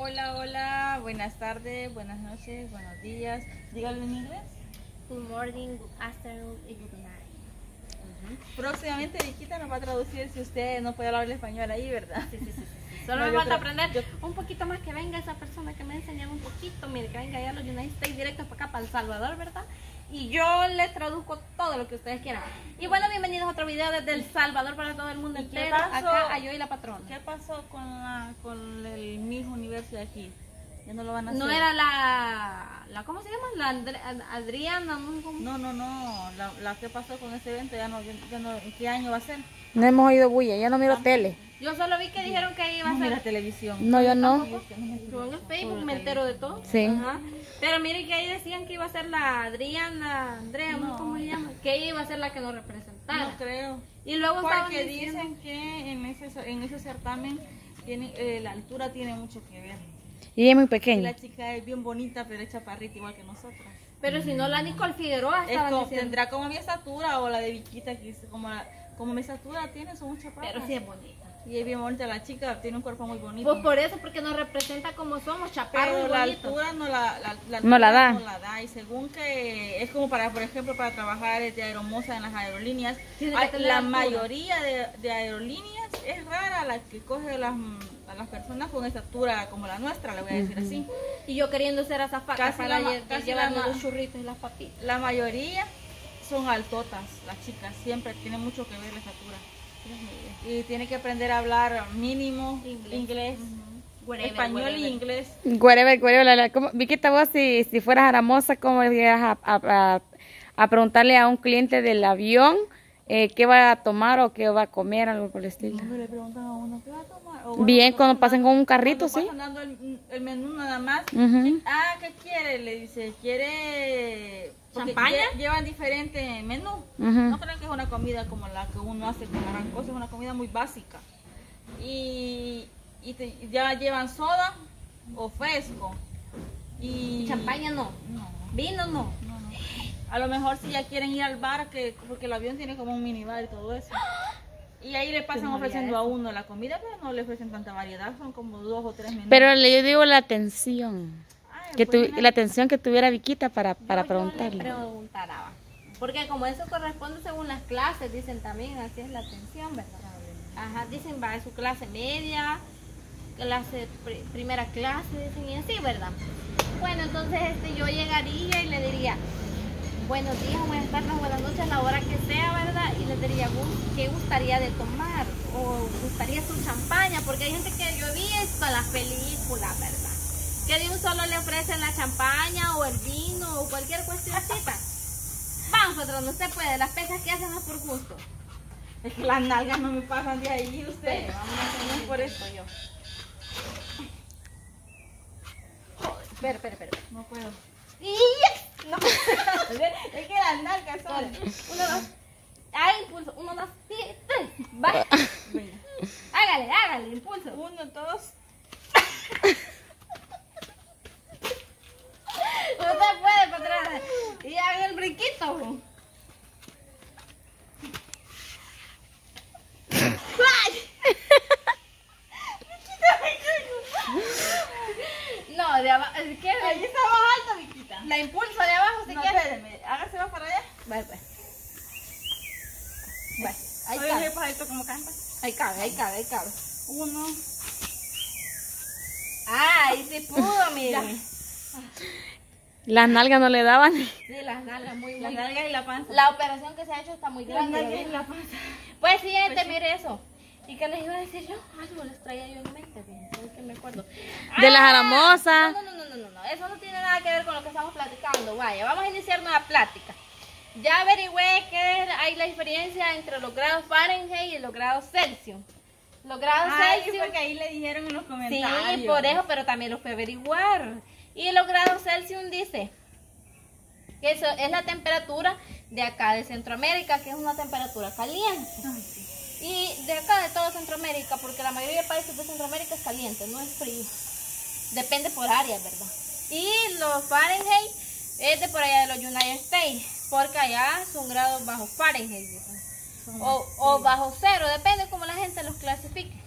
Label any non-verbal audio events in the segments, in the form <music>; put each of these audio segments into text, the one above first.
Hola, hola, buenas tardes, buenas noches, buenos días. Dígalo en inglés. Good morning, good afternoon y good night. Próximamente Viquita nos va a traducir si usted no puede hablar el español ahí, ¿verdad? Sí, sí, sí, sí, sí. <laughs> Solo No, me falta aprender yo- un poquito más que venga esa persona que me enseñaba un poquito. Mire, que venga allá a los United States directo para acá, para El Salvador, ¿verdad? Y yo les traduzco todo lo que ustedes quieran. Y bueno, bienvenidos a otro video desde El Salvador para todo el mundo ¿Y qué entero. pasó? Acá a yo y la patrona. ¿Qué pasó con, la, con el Miss Universo de aquí? Ya no lo van a hacer. No era la, la ¿cómo se llama? La Adriana, ¿no? No, no, no. La, la que pasó con ese evento ya no, ya, no. ¿En qué año va a ser? No hemos oído bulla, ya no miro tele. Yo solo vi que dijeron que iba a No ser televisión. No, yo no. Yo en el Facebook me la entero de todo. Sí. Ajá. Pero miren que ahí decían que iba a ser la Adriana, Andrea, ¿no? ¿cómo se llama? Que ella iba a ser la que nos representara. No creo. y luego estaban Porque diciendo- dicen que en ese, en ese certamen tiene, eh, la altura tiene mucho que ver. Y ella es muy Y pequeña. la chica es bien bonita, pero es chaparrita igual que nosotros. Pero si no, la Nicole Figueroa Es estaba como- diciendo. tendrá como mi estatura o la de Viquita, que es como, la- como mi estatura tiene, son muy chaparras. Pero sí es bonita. Y es bien bonita la chica, tiene un cuerpo muy bonito. Pues por eso, porque nos representa como somos, chaparros pero y la bonitos. altura no la, la, la No la da. no la da. Y según que es como para, por ejemplo, para trabajar de aeromoza en las aerolíneas, la mayoría de, de aerolíneas es rara la que coge las, a las personas con estatura como la nuestra, le voy a decir así. Y yo queriendo ser azafata Casi para la casi los churritos y las papitas. La mayoría son altotas, las chicas, siempre tiene mucho que ver la estatura. Y tiene que aprender a hablar mínimo Inglés. inglés, Whatever, español whatever. y inglés. Whatever, whatever, la- la- ¿cómo- Viquita, vos si, si fueras aramosa, ¿cómo irías a, a- a- a preguntarle a un cliente del avión eh, qué va a tomar o qué va a comer, algo por el estilo? Le preguntan a uno, ¿qué va a tomar? O bueno, Bien, cuando pasan pasen con un carrito, sí. pasan dando el, el menú nada más. Ah, ¿qué quiere? Le dice, ¿quiere...? ¿Champaña? lle- Llevan diferente menú. No crean que es una comida como la que uno hace con gran cosa, es una comida muy básica. Y, y te- ya llevan soda o fresco. Y Champaña no. No, Vino no. no, no. A lo mejor si ya quieren ir al bar, que, porque el avión tiene como un minibar y todo eso. Y ahí le pasan ofreciendo a uno la comida, pero no le ofrecen tanta variedad, son como dos o tres menús. Pero le- yo digo la atención, Ay, que pues, tu- mira, la atención que tuviera Viquita para, para Yo- yo le preguntarle. preguntará, va. Porque como eso corresponde según las clases, dicen también, así es la atención, ¿verdad? Ajá, dicen va a su clase media, clase pri- primera clase, dicen y así, ¿verdad? Bueno, entonces este yo llegaría y le diría, buenos días, buenas tardes, buenas noches, a la hora que sea, ¿verdad? Y le diría, "Gus, ¿qué gustaría de tomar? O gustaría su champaña, porque hay gente que yo he visto en las películas, ¿verdad? Que de un solo le ofrecen la champaña o el vino o cualquier cuestioncita. <laughs> Vamos, patrón, usted puede, las pesas que hacen es por gusto. Es que las nalgas no me pasan de ahí, usted. Vamos a hacer No es por eso. yo. Espera, espera, espera. No puedo. No. <laughs> es que las nalgas son... Dale. Uno, dos. Haga impulso. Uno, dos, sí, tres. Va. Bueno, Hágale, hágale, impulso. uno, dos... <laughs> Usted puede, patrón. Y haga el brinquito. ¡Ay! <laughs> No, de abajo. ¿Qué? Ahí está Viquita. La impulso de abajo, si No, quiere. espéreme, hágase más para allá. Vale, pues. Vale, ahí cabe. ese pajarito como canta. Ahí cabe, ahí cabe, ahí cabe. Uno. Ah, ahí se pudo, miren. Las nalgas no le daban. Sí, las nalgas muy, Las muy. nalgas y la panza. La operación que se ha hecho está muy Las grande. nalgas y la panza. Pues siguiente, mire eso. ¿Y qué les iba a decir yo? Algo les traía yo en mente, ¿saben que me acuerdo? De las Ah, aramosas. No, no, no, no, no, no, eso no tiene nada que ver con lo que estamos platicando. Vaya, vamos a iniciar nueva plática. Ya averigüé que hay la diferencia entre los grados Fahrenheit y los grados Celsius. Los grados Ay, Celsius. porque ahí le dijeron en los Sí, comentarios. por eso, pero también lo fui a averiguar. Y los grados Celsius dice que eso es la temperatura de acá de Centroamérica, que es una temperatura caliente. Ay, sí. Y de acá de todo Centroamérica, porque la mayoría de países de Centroamérica es caliente, no es frío. Depende por área, ¿verdad? Y los Fahrenheit es de por allá de los United States, porque allá son grados bajo Fahrenheit. O, o bajo cero, depende cómo la gente los clasifique.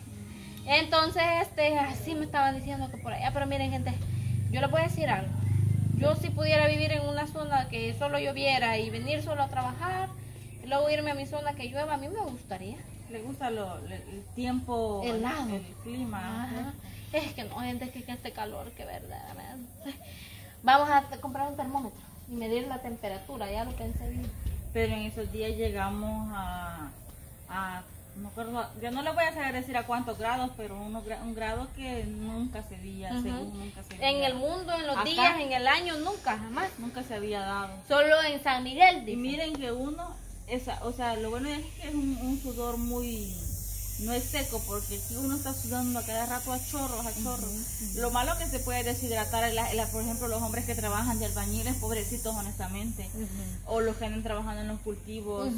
Entonces, este, así me estaban diciendo que por allá, pero miren gente, yo les voy a decir algo. Yo si pudiera vivir en una zona que solo lloviera y venir solo a trabajar, luego irme a mi zona que llueva, a mí me gustaría. Le gusta lo, le- el tiempo, Helado. el clima. Ajá. Es que no, gente, es que que este calor, que verdaderamente. Vamos a comprar un termómetro y medir la temperatura, ya lo pensé bien. Pero en esos días llegamos a, a no acuerdo, yo no le voy a saber decir a cuántos grados, pero uno, un grado que nunca se veía, según nunca se veía. En el mundo, en los Acá. días, en el año, nunca, jamás. Nunca se había dado. Solo en San Miguel, Y dice. miren que uno, esa, o sea, lo bueno es que es un, un sudor muy, no es seco, porque aquí uno está sudando a cada rato a chorros, a chorros. Lo malo que se puede deshidratar, es la- la- por ejemplo, los hombres que trabajan de albañiles, pobrecitos, honestamente, o los que andan trabajando en los cultivos.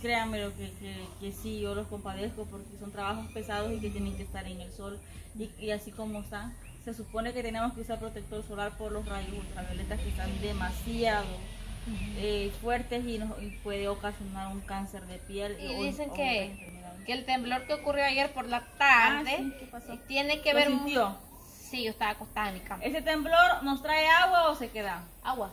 Créanme lo que, que, que sí, yo los compadezco porque son trabajos pesados y que tienen que estar en el sol. Y, y así como está, se supone que tenemos que usar protector solar por los rayos ultravioletas que están demasiado eh, fuertes y, nos, y puede ocasionar un cáncer de piel. Y o- dicen o que, que el temblor que ocurrió ayer por la tarde Ah, sí, ¿qué pasó? tiene que ¿Lo ver... sintió? Sí, yo estaba acostada en mi cama. ¿Ese temblor nos trae agua o se queda? Agua.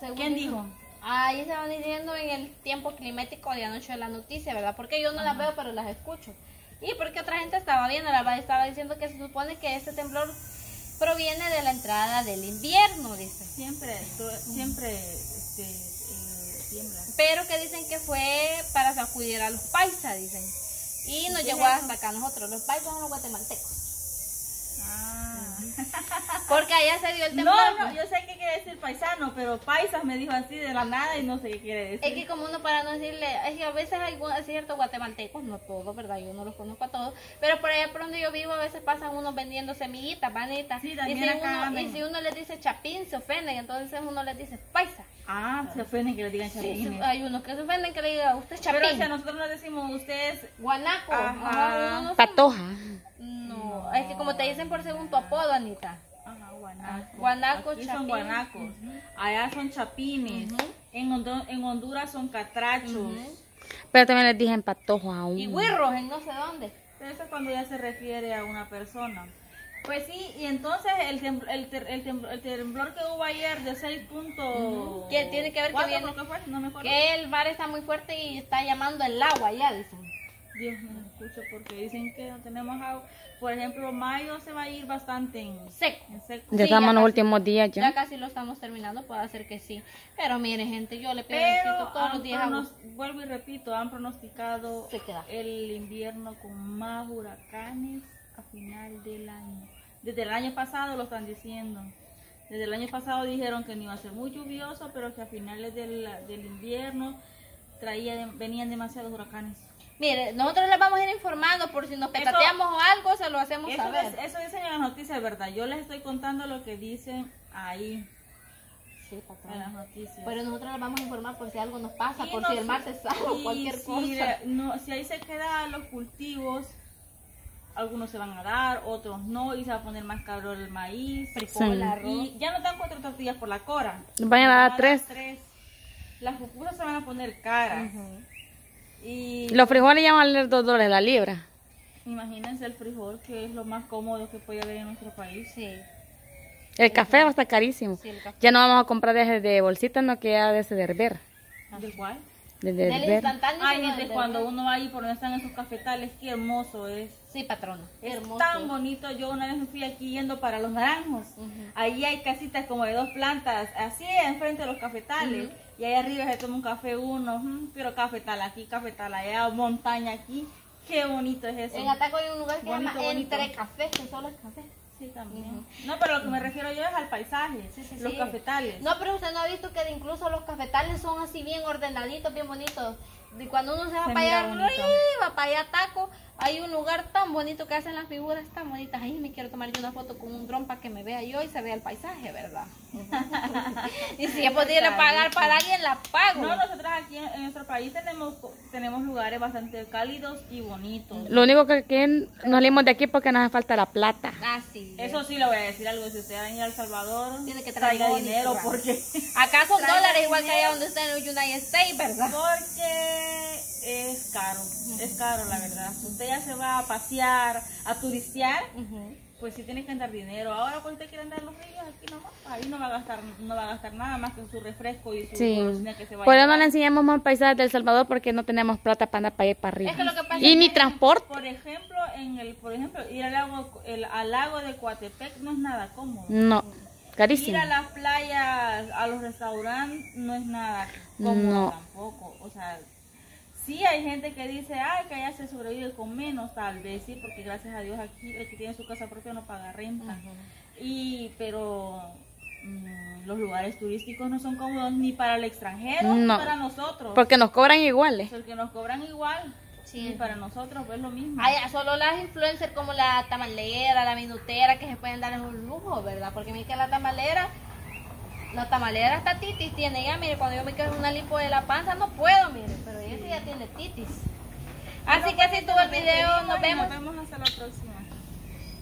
Según ¿Quién dijo- dijo? Ahí estaban diciendo en el tiempo climático de anoche de la noticia, ¿verdad? Porque yo no las veo, pero las escucho. Y porque otra gente estaba viendo, la verdad, estaba diciendo que se supone que este temblor proviene de la entrada del invierno, dice. Siempre, siempre este, eh, tiembla. Pero que dicen que fue para sacudir a los paisas, dicen. Y nos ¿Qué llegó hasta acá a nosotros. Los paisas son los guatemaltecos. Porque allá se dio el temblor. No, no, pues. yo sé qué quiere decir paisano, pero paisas me dijo así de la nada y no sé qué quiere decir. Es que como uno para no decirle, es que a veces hay ciertos guatemaltecos, no todos, ¿verdad? Yo no los conozco a todos, pero por allá por donde yo vivo a veces pasan unos vendiendo semillitas, vanitas. Sí, y, también si uno, y si uno les dice chapín, se ofenden, entonces uno les dice paisa. Ah, se ofenden que le digan Sí, chapines. sí, hay unos que se ofenden que le diga usted es Pero chapín. si a nosotros nos decimos ustedes, Guanaco. Ajá. Ajá, Patoja. Es que como te dicen por según tu apodo, Anita. ajá, guanaco. Guanaco, Aquí chapín. son guanacos. Allá son chapines. en, Hondo- en Honduras son catrachos. Pero también les dije patoja aún. Y güirros en no sé dónde. Pero eso es cuando ya se refiere a una persona. Pues sí, y entonces el, tem- el, ter- el, el temblor que hubo ayer de 6 puntos... Que tiene que ver que ¿Cuánto viene- fue? No me acuerdo. Que el bar está muy fuerte y está llamando el agua ya, dicen. Dios me escucho porque dicen que no tenemos agua. Por ejemplo, mayo se va a ir bastante en, Seco. en seco. Ya Sí, estamos ya en los casi. últimos días Ya ya. casi lo estamos terminando, puede ser que sí. Pero mire, gente, yo le pido todos los días agua. vuelvo y repito, han pronosticado Se queda. el invierno con más huracanes a final del año. Desde el año pasado lo están diciendo. Desde el año pasado dijeron que no iba a ser muy lluvioso, pero que a finales del, del invierno traía, de- venían demasiados huracanes. Mire, nosotros les vamos a ir informando por si nos petateamos o algo, se lo hacemos Eso, saber. es- eso dicen en las noticias, ¿verdad? Yo les estoy contando lo que dicen ahí Sí, en patrón. las noticias. Pero nosotros les vamos a informar por si algo nos pasa, Y por no si el mar se sale o cualquier si, cosa. no, si ahí se quedan los cultivos, algunos se van a dar, otros no, y se va a poner más caro el maíz. Frijol, Sí. arroz. Y ya no dan cuatro tortillas por la cora. Vayan a dar tres. Las pupusas se van a poner caras. Ujú. Y Los frijoles ya van a valer dos dólares la libra. imagínense el frijol, que es lo más cómodo que puede haber en nuestro país. Sí, El café va a estar carísimo. sí, el café. Ya no vamos a comprar desde de bolsita, no que ya de ese de herber. ¿De cuál? De Del. Ay, del- cuando uno va ahí por donde están esos cafetales, qué hermoso es. Sí, patrón. Es Hermoso. tan bonito. Yo una vez me fui aquí yendo para los naranjos. Ujú. Ahí hay casitas como de dos plantas, así enfrente de los cafetales. Y ahí arriba se toma un café uno, pero cafetal aquí, cafetal allá, montaña aquí. Qué bonito es eso. En Ataco hay un lugar que se Bonito, llama bonito. Entre Cafés, que solo es café. Sí, también. No, pero lo que me refiero yo es al paisaje, Sí, sí, los sí. cafetales. No, pero usted no ha visto que incluso los cafetales son así bien ordenaditos, bien bonitos. Y cuando uno se va Se para allá, va para allá Taco, hay un lugar tan bonito que hacen las figuras tan bonitas. Ahí me quiero tomar yo una foto con un dron para que me vea yo y se vea el paisaje, ¿verdad? <laughs> y si yo pudiera pagar para alguien, la pago. No, nosotros aquí en, en nuestro país tenemos tenemos lugares bastante cálidos y bonitos. Lo único que, que nos salimos de aquí porque nos hace falta la plata. Ah, sí. Eso sí le voy a decir algo, si usted va a ir a El Salvador, Tiene que traer traiga money, dinero porque Acá son <laughs> dólares igual que allá donde está en el United States, ¿verdad? porque es caro, es caro la verdad. Si usted ya se va a pasear, a turistear, pues sí tiene que andar dinero. Ahora cuando usted quiere andar en los ríos, aquí nomás, ahí no va a gastar, no va a gastar nada más que su refresco y su Sí. que se va Por eso no le enseñamos más paisajes del Salvador porque no tenemos plata para andar para allá para arriba. Es que lo que pasa y es ni que- transporte. Por ejemplo, en el, por ejemplo, ir al lago, el, al lago de Coatepec no es nada cómodo. No, Ir carísimo. a las playas, a los restaurantes, no es nada cómodo No. tampoco. O sea, sí hay gente que dice, ay, que allá se sobrevive con menos, tal vez, sí, porque gracias a Dios aquí el que tiene su casa propia no paga renta. Y, pero mm, los lugares turísticos no son cómodos ni para el extranjero ni para nosotros. Porque nos cobran iguales. Porque nos cobran igual. Sí. Y para nosotros es lo mismo. Ay, solo las influencers como la tamalera, la minutera, que se pueden dar esos lujos, ¿verdad? Porque mire que la tamalera, la tamalera hasta titis tiene ya, mire, cuando yo me quedo en una lipo de la panza no puedo, mire, ella sí ya tiene titis. Así que así tuvo el video, nos Y vemos. Nos vemos hasta la próxima.